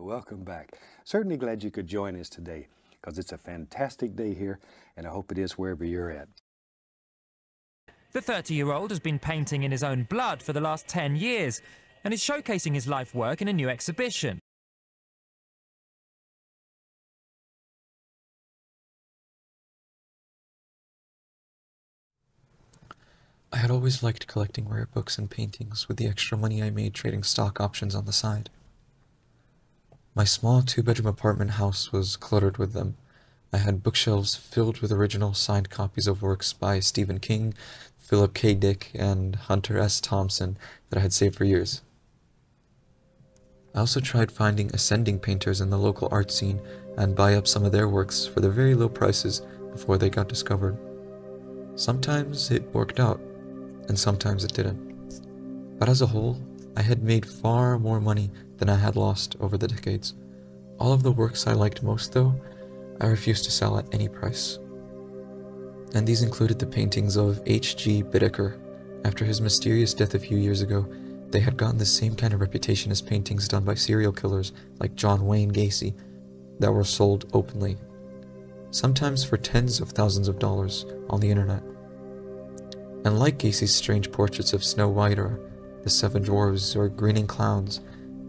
Welcome back. Certainly glad you could join us today because it's a fantastic day here and I hope it is wherever you're at. The 30 year old has been painting in his own blood for the last 10 years and is showcasing his life work in a new exhibition. I had always liked collecting rare books and paintings with the extra money I made trading stock options on the side. My small two bedroom apartment house was cluttered with them. I had bookshelves filled with original signed copies of works by Stephen King, Philip K. Dick, and Hunter S. Thompson that I had saved for years. I also tried finding ascending painters in the local art scene and buy up some of their works for the very low prices before they got discovered. Sometimes it worked out, and sometimes it didn't. But as a whole, I had made far more money than I had lost over the decades. All of the works I liked most, though, I refused to sell at any price. And these included the paintings of H.G. Bittaker. After his mysterious death a few years ago, they had gotten the same kind of reputation as paintings done by serial killers like John Wayne Gacy that were sold openly, sometimes for tens of thousands of dollars on the internet. And like Gacy's strange portraits of Snow White or the Seven Dwarves or Grinning Clowns,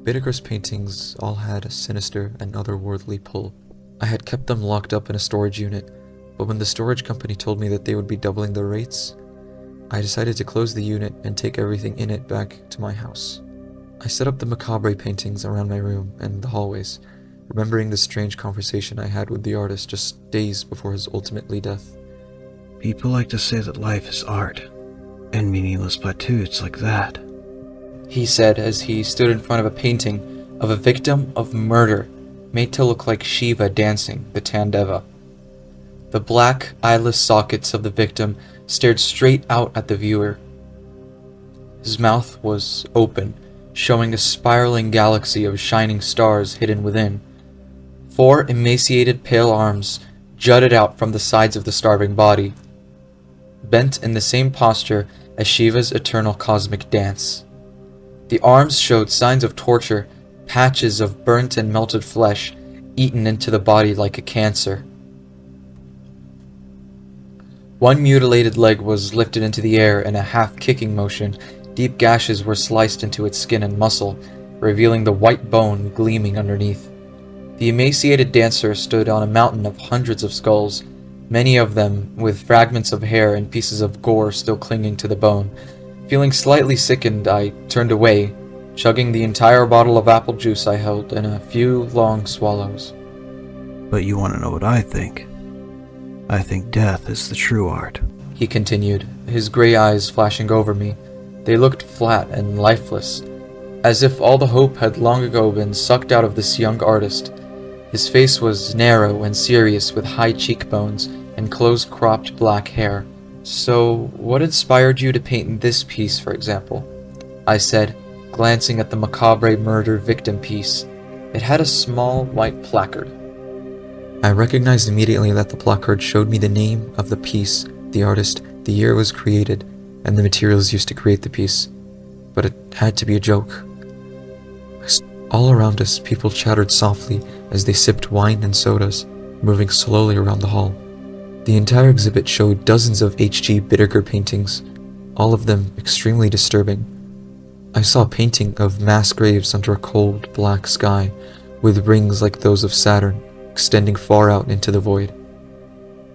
Bittaker's paintings all had a sinister and otherworldly pull. I had kept them locked up in a storage unit, but when the storage company told me that they would be doubling their rates, I decided to close the unit and take everything in it back to my house. I set up the macabre paintings around my room and the hallways, remembering the strange conversation I had with the artist just days before his ultimately death. People like to say that life is art, and meaningless platitudes like that. He said as he stood in front of a painting of a victim of murder made to look like Shiva dancing the Tandava. The black, eyeless sockets of the victim stared straight out at the viewer. His mouth was open, showing a spiraling galaxy of shining stars hidden within. Four emaciated pale arms jutted out from the sides of the starving body bent in the same posture as Shiva's eternal cosmic dance. The arms showed signs of torture, patches of burnt and melted flesh eaten into the body like a cancer. One mutilated leg was lifted into the air in a half-kicking motion. Deep gashes were sliced into its skin and muscle, revealing the white bone gleaming underneath. The emaciated dancer stood on a mountain of hundreds of skulls, many of them with fragments of hair and pieces of gore still clinging to the bone. Feeling slightly sickened, I turned away, chugging the entire bottle of apple juice I held in a few long swallows. But you want to know what I think? I think death is the true art. He continued, his gray eyes flashing over me. They looked flat and lifeless, as if all the hope had long ago been sucked out of this young artist. His face was narrow and serious with high cheekbones and close-cropped black hair. So, what inspired you to paint this piece, for example? I said, glancing at the macabre murder victim piece. It had a small white placard. I recognized immediately that the placard showed me the name of the piece, the artist, the year it was created, and the materials used to create the piece. But it had to be a joke. All around us, people chattered softly as they sipped wine and sodas, moving slowly around the hall. The entire exhibit showed dozens of H.G. Bittaker paintings, all of them extremely disturbing. I saw a painting of mass graves under a cold, black sky, with rings like those of Saturn, extending far out into the void.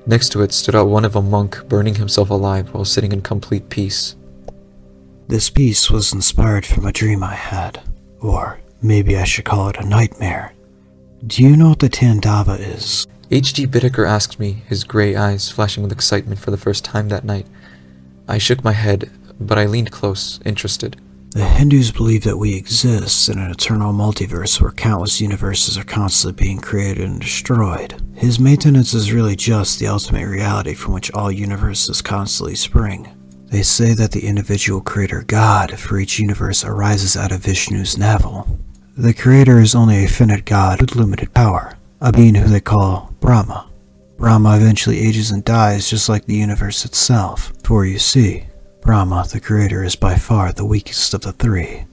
Next to it stood out one of a monk burning himself alive while sitting in complete peace. This piece was inspired from a dream I had, or maybe I should call it a nightmare. Do you know what the Tandava is? H.G. Bittaker asked me, his gray eyes flashing with excitement for the first time that night. I shook my head, but I leaned close, interested. The Hindus believe that we exist in an eternal multiverse where countless universes are constantly being created and destroyed. His maintenance is really just the ultimate reality from which all universes constantly spring. They say that the individual creator god for each universe arises out of Vishnu's navel. The creator is only a finite god with limited power, a being who they call Brahma. Brahma eventually ages and dies just like the universe itself, for you see, Brahma, the creator, is by far the weakest of the three.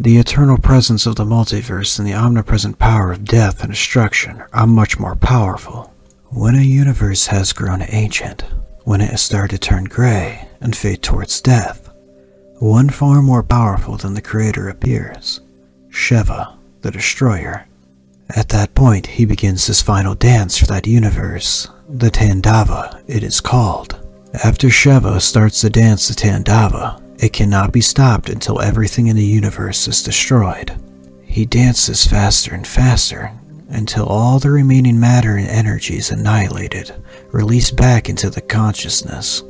The eternal presence of the multiverse and the omnipresent power of death and destruction are much more powerful. When a universe has grown ancient, when it has started to turn gray and fade towards death, one far more powerful than the Creator appears Shiva, the Destroyer. At that point, he begins his final dance for that universe, the Tandava, it is called. After Shiva starts to dance the Tandava, it cannot be stopped until everything in the universe is destroyed. He dances faster and faster until all the remaining matter and energy is annihilated, released back into the consciousness.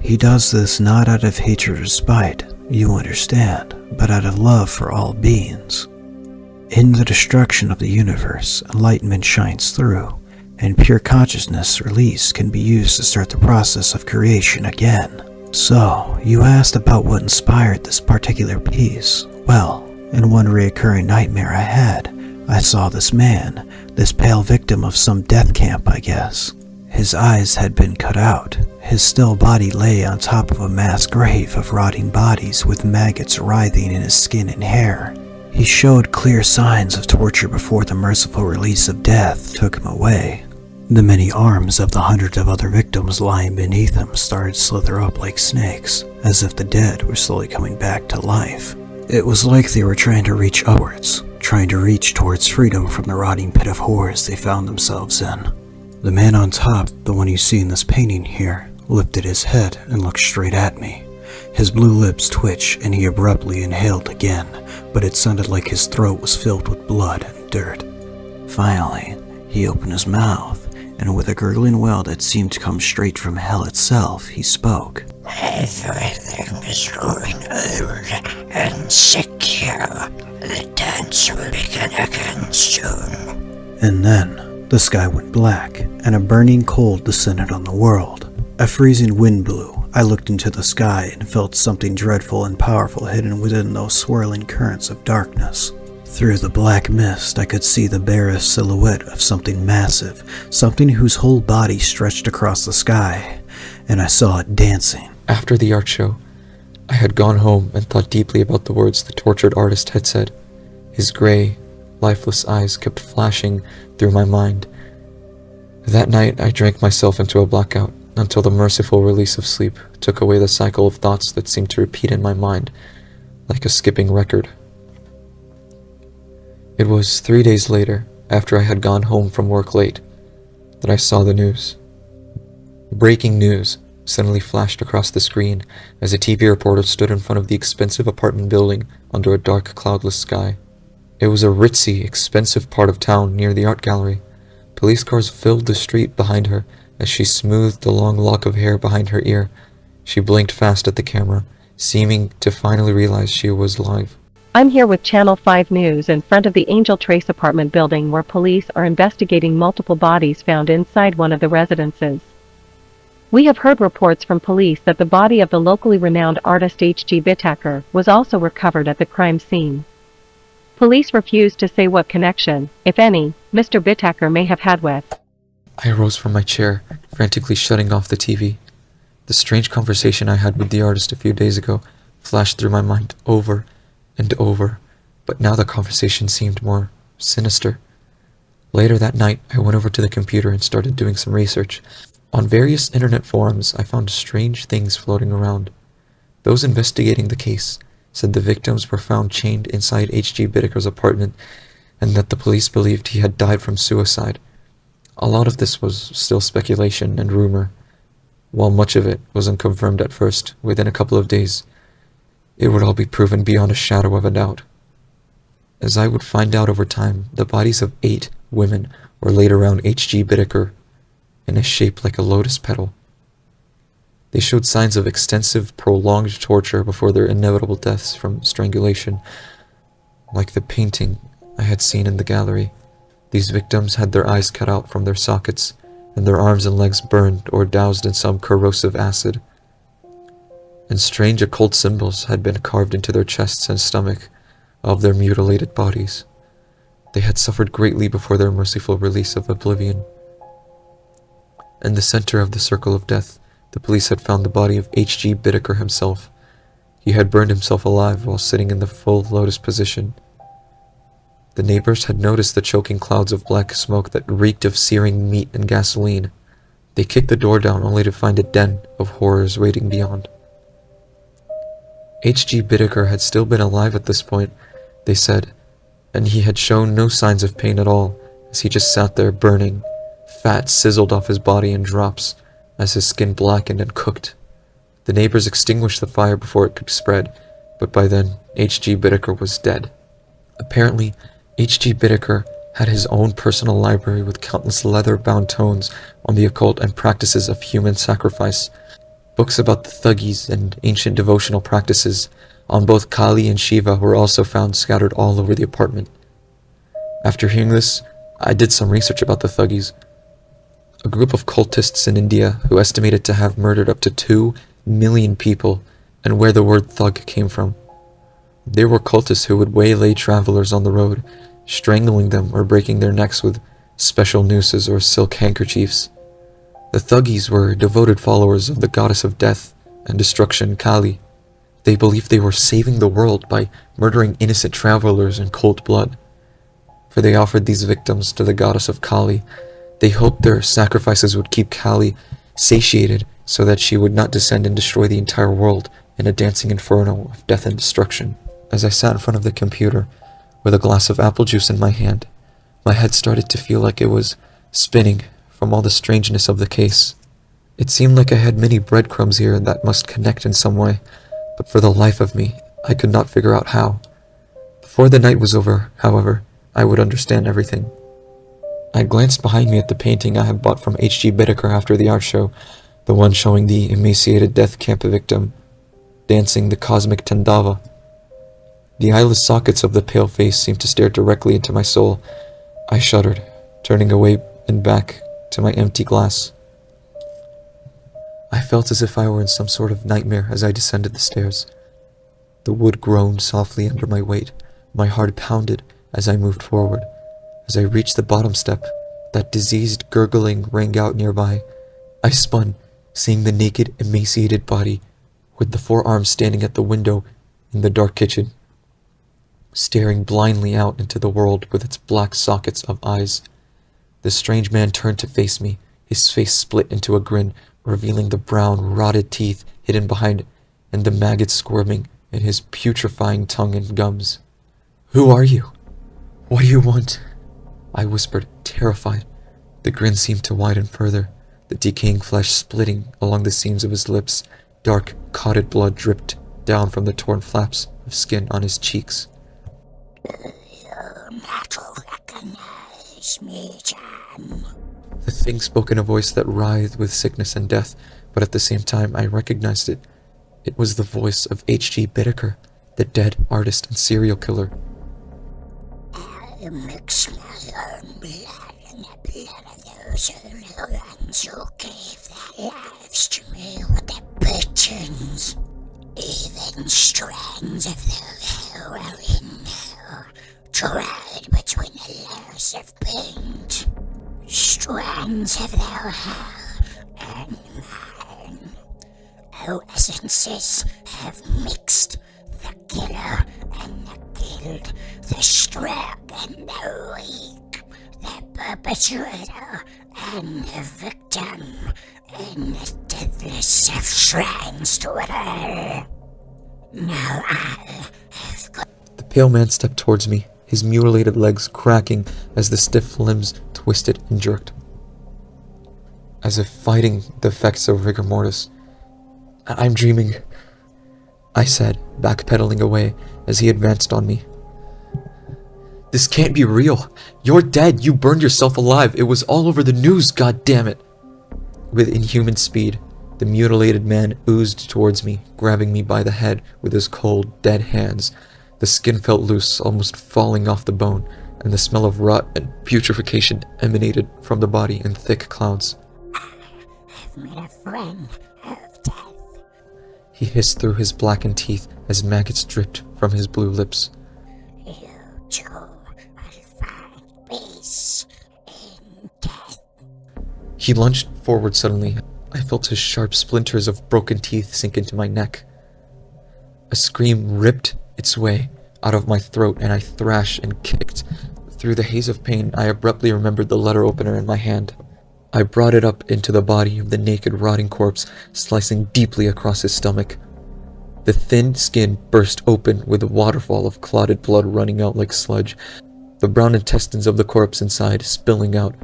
He does this not out of hatred or spite, you understand, but out of love for all beings. In the destruction of the universe, enlightenment shines through, and pure consciousness release can be used to start the process of creation again. So, you asked about what inspired this particular piece. Well, in one reoccurring nightmare I had, I saw this man, this pale victim of some death camp, I guess. His eyes had been cut out. His still body lay on top of a mass grave of rotting bodies with maggots writhing in his skin and hair. He showed clear signs of torture before the merciful release of death took him away. The many arms of the hundreds of other victims lying beneath him started to slither up like snakes, as if the dead were slowly coming back to life. It was like they were trying to reach upwards, trying to reach towards freedom from the rotting pit of horrors they found themselves in. The man on top, the one you see in this painting here, lifted his head and looked straight at me. His blue lips twitched and he abruptly inhaled again, but it sounded like his throat was filled with blood and dirt. Finally, he opened his mouth and with a gurgling wail that seemed to come straight from hell itself, he spoke. Everything is growing old and secure. The dance will begin again soon. And then, the sky went black, and a burning cold descended on the world. A freezing wind blew. I looked into the sky and felt something dreadful and powerful hidden within those swirling currents of darkness. Through the black mist, I could see the barest silhouette of something massive, something whose whole body stretched across the sky, and I saw it dancing. After the art show, I had gone home and thought deeply about the words the tortured artist had said. His gray, lifeless eyes kept flashing through my mind. That night, I drank myself into a blackout until the merciful release of sleep took away the cycle of thoughts that seemed to repeat in my mind like a skipping record. It was three days later, after I had gone home from work late, that I saw the news. Breaking news suddenly flashed across the screen as a TV reporter stood in front of the expensive apartment building under a dark, cloudless sky. It was a ritzy, expensive part of town near the art gallery. Police cars filled the street behind her as she smoothed the long lock of hair behind her ear. She blinked fast at the camera, seeming to finally realize she was live. I'm here with Channel 5 News in front of the Angel Trace apartment building where police are investigating multiple bodies found inside one of the residences. We have heard reports from police that the body of the locally renowned artist H.G. Bittaker was also recovered at the crime scene. Police refuse to say what connection, if any, Mr. Bittaker may have had with. I rose from my chair, frantically shutting off the TV. The strange conversation I had with the artist a few days ago flashed through my mind over and over, but now the conversation seemed more sinister. Later that night, I went over to the computer and started doing some research. On various internet forums, I found strange things floating around. Those investigating the case said the victims were found chained inside H.G. Bittaker's apartment and that the police believed he had died from suicide. A lot of this was still speculation and rumor, while much of it was unconfirmed at first. Within a couple of days, it would all be proven beyond a shadow of a doubt. As I would find out over time, the bodies of eight women were laid around H.G. Bittaker in a shape like a lotus petal. They showed signs of extensive, prolonged torture before their inevitable deaths from strangulation, like the painting I had seen in the gallery. These victims had their eyes cut out from their sockets and their arms and legs burned or doused in some corrosive acid and strange occult symbols had been carved into their chests and stomach of their mutilated bodies. They had suffered greatly before their merciful release of oblivion. In the center of the circle of death, the police had found the body of H.G. Bittaker himself. He had burned himself alive while sitting in the full lotus position. The neighbors had noticed the choking clouds of black smoke that reeked of searing meat and gasoline. They kicked the door down only to find a den of horrors waiting beyond. H.G. Bittaker had still been alive at this point, they said, and he had shown no signs of pain at all as he just sat there burning. Fat sizzled off his body in drops as his skin blackened and cooked. The neighbors extinguished the fire before it could spread, but by then H.G. Bittaker was dead. Apparently, H.G. Bittaker had his own personal library with countless leather-bound tomes on the occult and practices of human sacrifice, books about the Thuggees and ancient devotional practices on both Kali and Shiva were also found scattered all over the apartment. After hearing this, I did some research about the Thuggees. A group of cultists in India who estimated to have murdered up to 2 million people and where the word thug came from. They were cultists who would waylay travelers on the road, strangling them or breaking their necks with special nooses or silk handkerchiefs. The Thuggees were devoted followers of the goddess of death and destruction Kali. They believed they were saving the world by murdering innocent travelers in cold blood. For they offered these victims to the goddess of Kali. They hoped their sacrifices would keep Kali satiated so that she would not descend and destroy the entire world in a dancing inferno of death and destruction. As I sat in front of the computer, with a glass of apple juice in my hand, my head started to feel like it was spinning from all the strangeness of the case. It seemed like I had many breadcrumbs here that must connect in some way, but for the life of me, I could not figure out how. Before the night was over, however, I would understand everything. I glanced behind me at the painting I had bought from H.G. Bittaker after the art show, the one showing the emaciated death camp victim dancing the cosmic Tandava. The eyeless sockets of the pale face seemed to stare directly into my soul. I shuddered, turning away and back to my empty glass. I felt as if I were in some sort of nightmare as I descended the stairs. The wood groaned softly under my weight. My heart pounded as I moved forward. As I reached the bottom step, that diseased gurgling rang out nearby. I spun, seeing the naked, emaciated body with the forearms standing at the window in the dark kitchen staring blindly out into the world with its black sockets of eyes. The strange man turned to face me, his face split into a grin, revealing the brown, rotted teeth hidden behind and the maggots squirming in his putrefying tongue and gums. Who are you? What do you want? I whispered, terrified. The grin seemed to widen further, the decaying flesh splitting along the seams of his lips. Dark, clotted blood dripped down from the torn flaps of skin on his cheeks. You'll recognize me, John. The thing spoke in a voice that writhed with sickness and death, but at the same time I recognized it. It was the voice of H.G. Bittaker, the dead artist and serial killer. I mix my own blood and the blood of those early ones who gave their lives to me with their pigeons. Even strands of their now, dried between the layers of paint. Strands of their hair and mine. Our essences have mixed the killer and the killed, the strong and the weak, the perpetrator and the victim, and the deadliest of shrines to it all. Now I have got The pale man stepped towards me, his mutilated legs cracking as the stiff limbs twisted and jerked. As if fighting the effects of rigor mortis. I- I'm dreaming, I said, backpedaling away as he advanced on me. This can't be real. You're dead. You burned yourself alive. It was all over the news, god damn it. With inhuman speed, the mutilated man oozed towards me, grabbing me by the head with his cold, dead hands. The skin felt loose, almost falling off the bone, and the smell of rot and putrefaction emanated from the body in thick clouds. I have made a friend of death. He hissed through his blackened teeth as maggots dripped from his blue lips. You too will find peace in death. He lunged forward suddenly. I felt his sharp splinters of broken teeth sink into my neck. A scream ripped its way out of my throat, and I thrashed and kicked. Through the haze of pain, I abruptly remembered the letter opener in my hand. I brought it up into the body of the naked, rotting corpse, slicing deeply across his stomach. The thin skin burst open with a waterfall of clotted blood running out like sludge, the brown intestines of the corpse inside spilling out,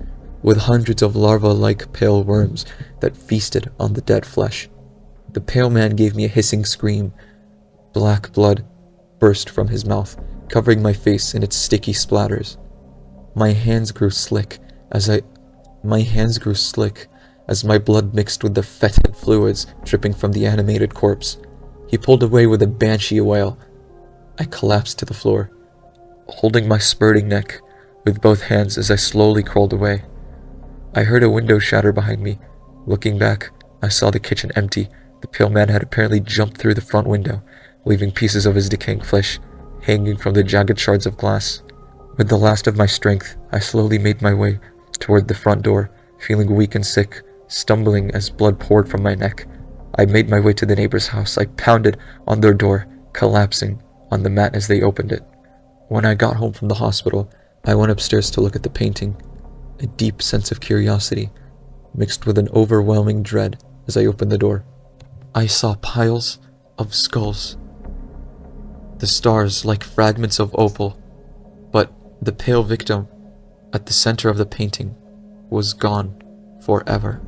with hundreds of larva-like pale worms that feasted on the dead flesh. The pale man gave me a hissing scream. Black blood burst from his mouth, covering my face in its sticky splatters. My hands grew slick as I my hands grew slick as my blood mixed with the fetid fluids dripping from the animated corpse. He pulled away with a banshee wail. I collapsed to the floor, holding my spurting neck with both hands as I slowly crawled away. I heard a window shatter behind me. Looking back, I saw the kitchen empty. The pale man had apparently jumped through the front window, leaving pieces of his decaying flesh hanging from the jagged shards of glass. With the last of my strength, I slowly made my way toward the front door, feeling weak and sick, stumbling as blood poured from my neck. I made my way to the neighbor's house. I pounded on their door, collapsing on the mat as they opened it. When I got home from the hospital, I went upstairs to look at the painting. A deep sense of curiosity, mixed with an overwhelming dread as I opened the door. I saw piles of skulls. The stars like fragments of opal, but the pale victim at the center of the painting was gone forever.